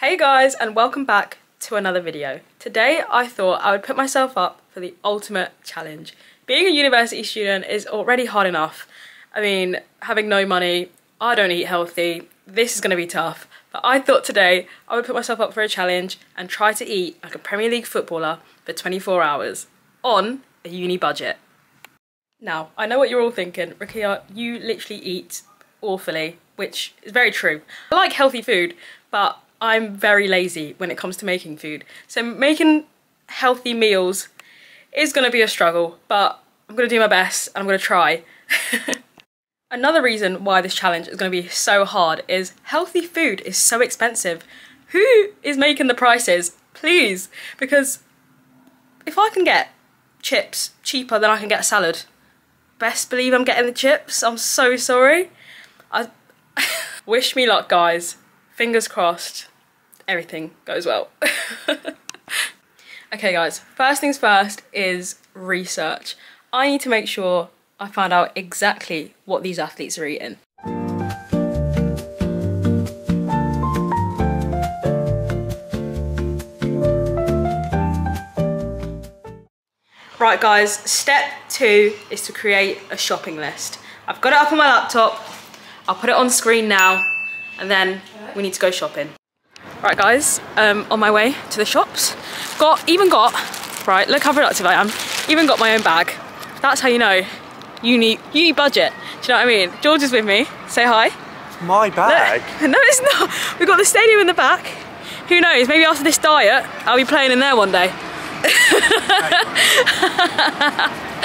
Hey guys and welcome back to another video. Today I thought I would put myself up for the ultimate challenge. Being a university student is already hard enough. I mean, having no money, I don't eat healthy, this is going to be tough. But I thought today I would put myself up for a challenge and try to eat like a Premier League footballer for 24 hours on a uni budget. Now, I know what you're all thinking, Rukiah, you literally eat awfully, which is very true. I like healthy food, but I'm very lazy when it comes to making food. So making healthy meals is going to be a struggle, but I'm going to do my best and I'm going to try. Another reason why this challenge is going to be so hard is healthy food is so expensive. Who is making the prices? Please, because if I can get chips cheaper than I can get a salad, best believe I'm getting the chips. I'm so sorry. I wish me luck, guys. Fingers crossed everything goes well. okay guys, first things first is research. I need to make sure I find out exactly what these athletes are eating. Right guys, step two is to create a shopping list. I've got it up on my laptop, I'll put it on screen now, and then we need to go shopping. Right guys, um, on my way to the shops. Got, even got, right, look how productive I am. Even got my own bag. That's how you know you need, you need budget. Do you know what I mean? George is with me, say hi. My bag? Look, no it's not. We've got the stadium in the back. Who knows, maybe after this diet, I'll be playing in there one day.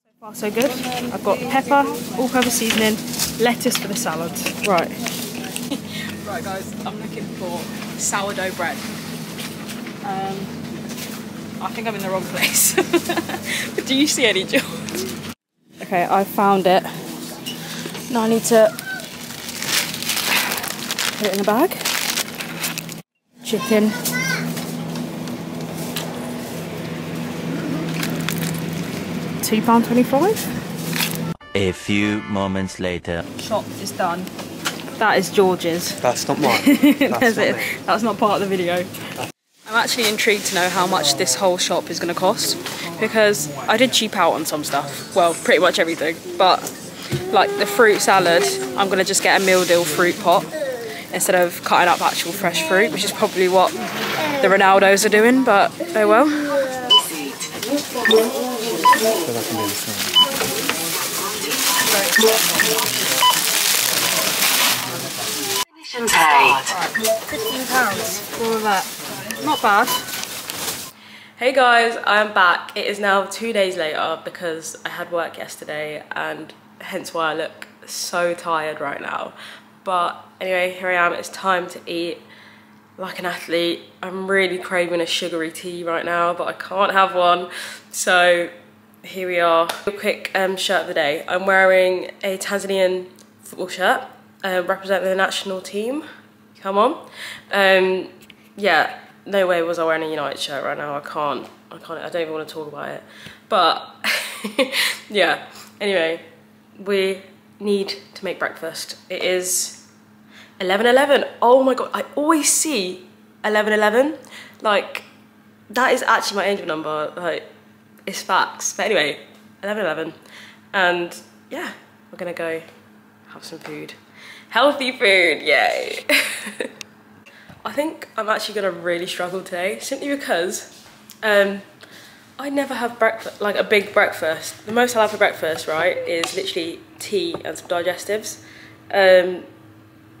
so far so good. I've got pepper, all-purpose seasoning, lettuce for the salad. Right. right guys, I'm looking for sourdough bread. Um, I think I'm in the wrong place. but Do you see any, George? Okay, I found it. Now I need to put it in a bag. Chicken. £2.25. A few moments later. Shop is done. That is George's. That's not mine. That's, not, it. That's not part of the video. I'm actually intrigued to know how much this whole shop is going to cost because I did cheap out on some stuff. Well, pretty much everything. But like the fruit salad, I'm going to just get a meal deal fruit pot instead of cutting up actual fresh fruit, which is probably what the Ronaldos are doing, but oh well. So that can be the same. Fifteen pounds for all of that. Not bad. Hey guys, I'm back. It is now two days later because I had work yesterday and hence why I look so tired right now. But anyway, here I am. It's time to eat like an athlete. I'm really craving a sugary tea right now, but I can't have one. So here we are. A quick um, shirt of the day. I'm wearing a Tanzanian football shirt uh, representing the national team. Come on. Um, yeah, no way was I wearing a United shirt right now. I can't. I can't. I don't even want to talk about it. But yeah. Anyway, we need to make breakfast. It is 11:11. Oh my god! I always see 11:11. Like that is actually my angel number. Like it's facts. But anyway, 11 And yeah, we're gonna go have some food. Healthy food, yay. I think I'm actually gonna really struggle today simply because um, I never have breakfast, like a big breakfast. The most I have for breakfast, right, is literally tea and some digestives. Um,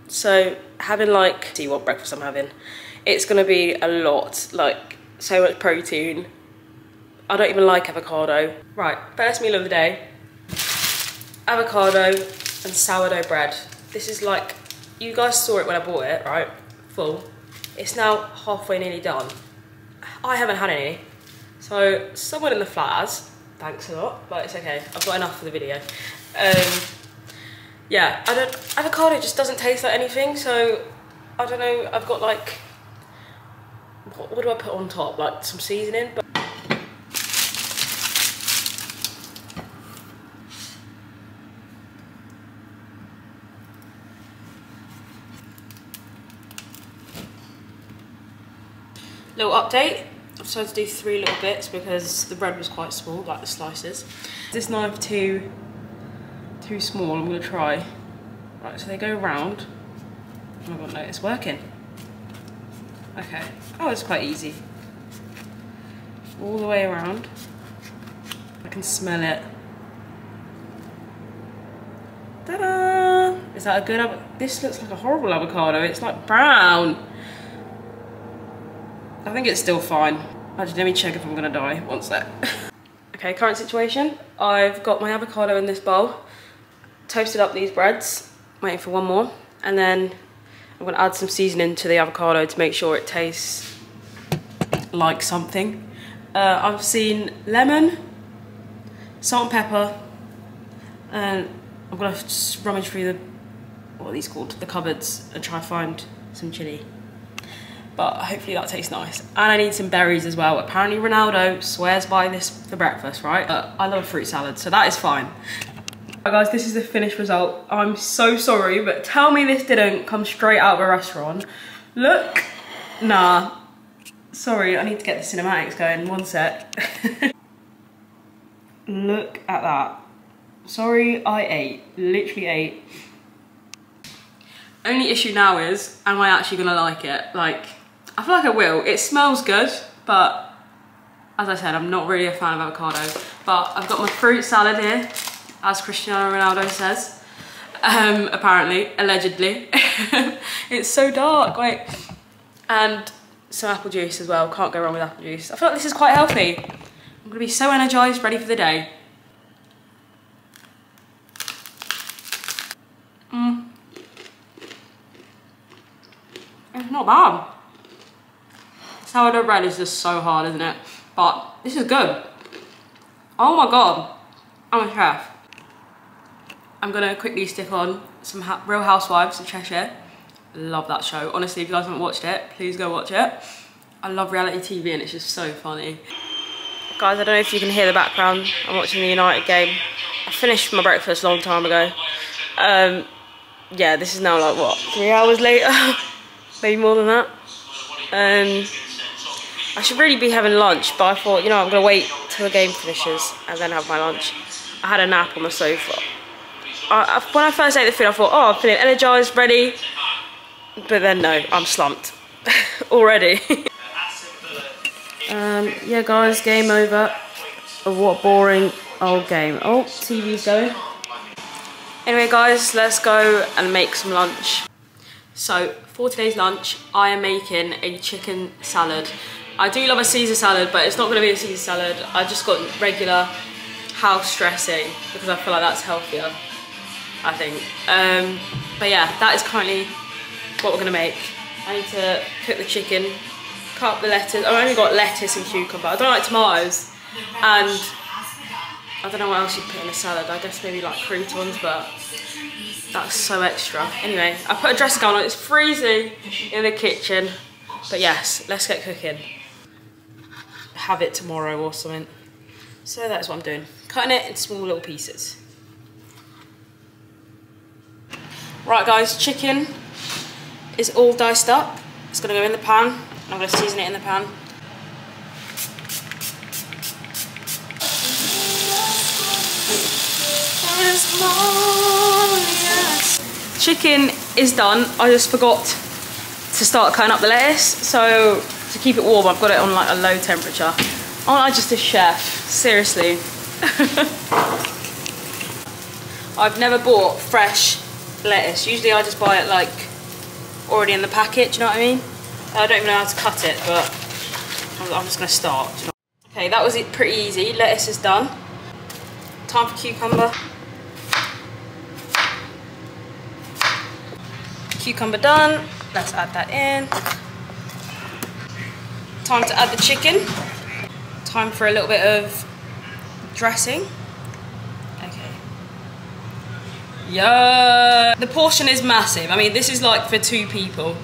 so having like, see what breakfast I'm having, it's gonna be a lot, like so much protein, I don't even like avocado. Right, first meal of the day. Avocado and sourdough bread. This is like, you guys saw it when I bought it, right? Full. It's now halfway nearly done. I haven't had any. So someone in the flat has. Thanks a lot, but it's okay. I've got enough for the video. Um, yeah, I don't, avocado just doesn't taste like anything. So I don't know, I've got like, what, what do I put on top? Like some seasoning, but little update. I've decided to do three little bits because the bread was quite small, like the slices. This knife too, too small, I'm gonna try. Right, so they go round. Oh my god, no, it's working. Okay, oh, it's quite easy. All the way around. I can smell it. Ta-da! Is that a good, av- this looks like a horrible avocado. It's like brown. I think it's still fine. Actually, let me check if I'm gonna die. One sec. okay, current situation. I've got my avocado in this bowl. Toasted up these breads. Waiting for one more. And then I'm gonna add some seasoning to the avocado to make sure it tastes like something. Uh, I've seen lemon, salt and pepper, and I'm gonna rummage through the, what are these called? The cupboards and try find some chili but hopefully that tastes nice. And I need some berries as well. Apparently Ronaldo swears by this for breakfast, right? But I love fruit salad, so that is fine. Right guys, this is the finished result. I'm so sorry, but tell me this didn't come straight out of a restaurant. Look, nah. Sorry, I need to get the cinematics going, one sec. Look at that. Sorry, I ate, literally ate. Only issue now is, am I actually gonna like it? Like, I feel like I will. It smells good, but as I said, I'm not really a fan of avocado. But I've got my fruit salad here, as Cristiano Ronaldo says. Um, apparently, allegedly. it's so dark, wait. And some apple juice as well, can't go wrong with apple juice. I feel like this is quite healthy. I'm gonna be so energized, ready for the day. Mm. It's not bad. Sourdough bread is just so hard, isn't it? But this is good. Oh my god, I'm a chef. I'm gonna quickly stick on some ha Real Housewives of Cheshire. Love that show. Honestly, if you guys haven't watched it, please go watch it. I love reality TV and it's just so funny. Guys, I don't know if you can hear the background. I'm watching the United game. I finished my breakfast a long time ago. Um, yeah, this is now like, what, three hours later? Maybe more than that. Um, I should really be having lunch, but I thought, you know, I'm going to wait till the game finishes and then have my lunch. I had a nap on the sofa. I, I, when I first ate the food, I thought, oh, I'm feeling energized, ready. But then, no, I'm slumped already. um, yeah, guys, game over. What a boring old game. Oh, TV's going. Anyway, guys, let's go and make some lunch. So, for today's lunch, I am making a chicken salad. I do love a Caesar salad, but it's not gonna be a Caesar salad. I just got regular house dressing because I feel like that's healthier, I think. Um, but yeah, that is currently what we're gonna make. I need to cook the chicken, cut up the lettuce. I've only got lettuce and cucumber. I don't like tomatoes. And I don't know what else you'd put in a salad. I guess maybe like croutons, but that's so extra. Anyway, I put a dressing gown on. It's freezing in the kitchen. But yes, let's get cooking. Have it tomorrow or something. So that's what I'm doing. Cutting it in small little pieces. Right guys, chicken is all diced up. It's gonna go in the pan. I'm gonna season it in the pan. Chicken is done. I just forgot to start cutting up the lettuce. So to keep it warm, I've got it on like a low temperature. Oh, Aren't I just a chef? Seriously. I've never bought fresh lettuce. Usually I just buy it like already in the packet, do you know what I mean? I don't even know how to cut it, but I'm just gonna start. You know? Okay, that was it pretty easy. Lettuce is done. Time for cucumber. Cucumber done. Let's add that in. Time to add the chicken. Time for a little bit of dressing. Okay. Yeah. The portion is massive. I mean, this is like for two people.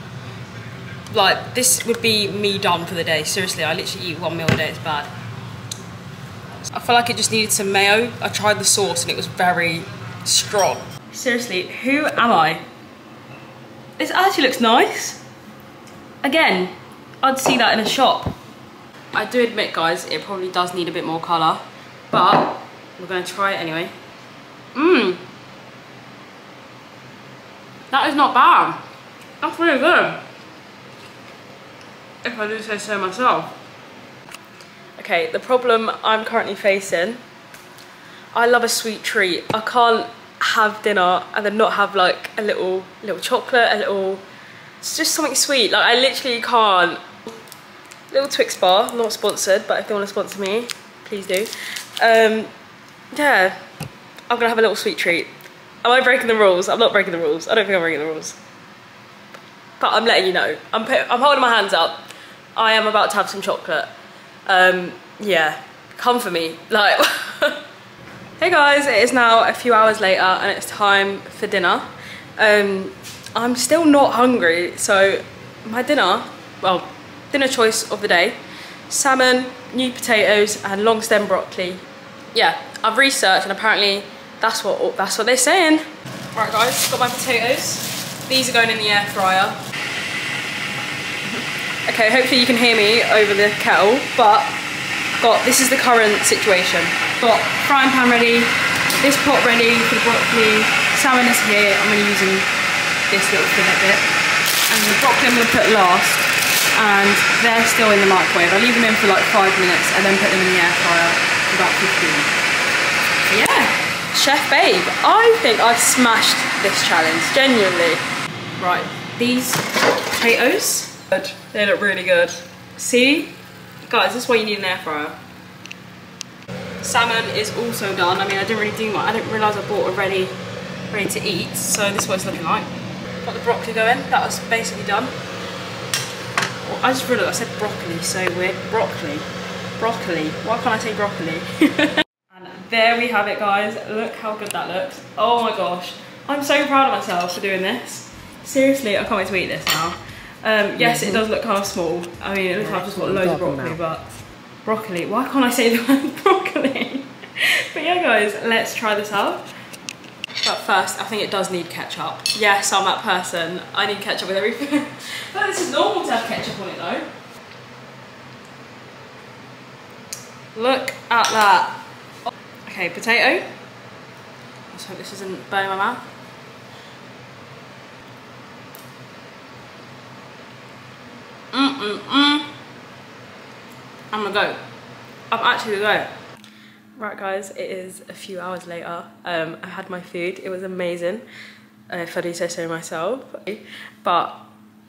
Like, this would be me done for the day. Seriously, I literally eat one meal a day. It's bad. I feel like it just needed some mayo. I tried the sauce and it was very strong. Seriously, who am I? This actually looks nice. Again, I'd see that in a shop. I do admit guys, it probably does need a bit more colour, but we're gonna try it anyway. Mmm. That is not bad. That's really good. If I do say so myself. Okay, the problem I'm currently facing, I love a sweet treat. I can't have dinner and then not have like a little little chocolate, a little, it's just something sweet. Like I literally can't. Little Twix bar, not sponsored, but if they want to sponsor me, please do. Um, yeah, I'm gonna have a little sweet treat. Am I breaking the rules? I'm not breaking the rules. I don't think I'm breaking the rules. But I'm letting you know. I'm, I'm holding my hands up. I am about to have some chocolate. Um, yeah, come for me. Like, hey guys, it is now a few hours later and it's time for dinner. Um, I'm still not hungry, so my dinner, well, dinner choice of the day, salmon, new potatoes and long stem broccoli. Yeah, I've researched and apparently that's what that's what they're saying. Right guys, got my potatoes. These are going in the air fryer. Okay, hopefully you can hear me over the kettle, but got this is the current situation. Got frying pan ready, this pot ready for the broccoli, salmon is here, I'm gonna using this little fillet bit. And the broccoli I'm gonna put last, and they're still in the microwave. I leave them in for like five minutes and then put them in the air fryer for about 15. Yeah. Chef Babe, I think I've smashed this challenge, genuinely. Right, these potatoes, good. they look really good. See? Guys, this is why you need an air fryer. Salmon is also done. I mean, I didn't really do much. I didn't realise I bought a ready, ready to eat. So this is what it's looking like. Got the broccoli going. That was basically done. Oh, I just realised I said broccoli, so weird. Broccoli. Broccoli. Why can't I say broccoli? and there we have it guys look how good that looks oh my gosh i'm so proud of myself for doing this seriously i can't wait to eat this now um, yes it does look kind of small i mean it looks like i've just got loads of broccoli but broccoli why can't i say the word broccoli but yeah guys let's try this out but first i think it does need ketchup yes i'm that person i need ketchup with everything but this is normal to have ketchup on it though look at that Okay, potato. Let's hope this isn't burning my mouth. Mm mm mm. I'm gonna go. I'm actually gonna go. Right guys, it is a few hours later. Um, I had my food, it was amazing. Uh, if I do say so myself. But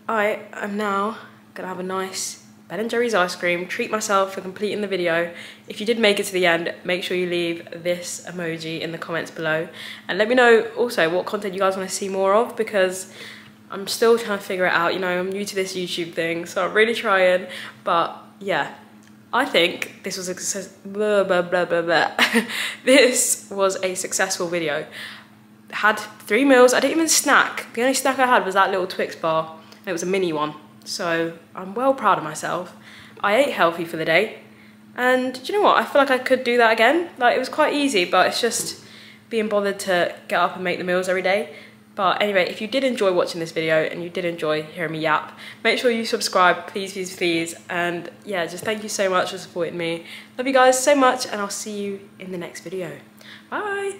I am now gonna have a nice Ben & Jerry's ice cream, treat myself for completing the video. If you did make it to the end, make sure you leave this emoji in the comments below. And let me know also what content you guys want to see more of because I'm still trying to figure it out. You know, I'm new to this YouTube thing, so I'm really trying. But yeah, I think this was a success. Blah, blah, blah, blah, blah. this was a successful video. Had three meals. I didn't even snack. The only snack I had was that little Twix bar. it was a mini one. So I'm well proud of myself. I ate healthy for the day. And do you know what? I feel like I could do that again. Like it was quite easy, but it's just being bothered to get up and make the meals every day. But anyway, if you did enjoy watching this video and you did enjoy hearing me yap, make sure you subscribe, please, please, please. And yeah, just thank you so much for supporting me. Love you guys so much and I'll see you in the next video. Bye.